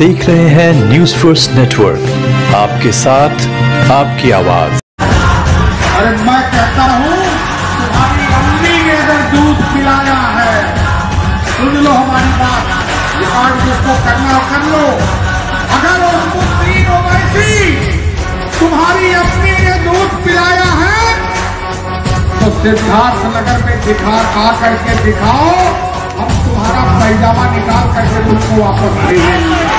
देख रहे हैं न्यूज़ फ़र्स्ट नेटवर्क आपके साथ, आपकी आवाज़। अरे मैं कहता हूँ, तुम्हारी अम्मी ने अगर दूध पिलाया है, सुन लो हमारी बात। रिकॉर्ड जिसको करना हो, कर लो। अगर उसको तीन वैसी तुम्हारी अम्मी ने दूध पिलाया है तो सिद्धार्थ नगर में दिखा आ करके दिखाओ, हम तुम्हारा पैजामा निकाल करके तुमको वापस देंगे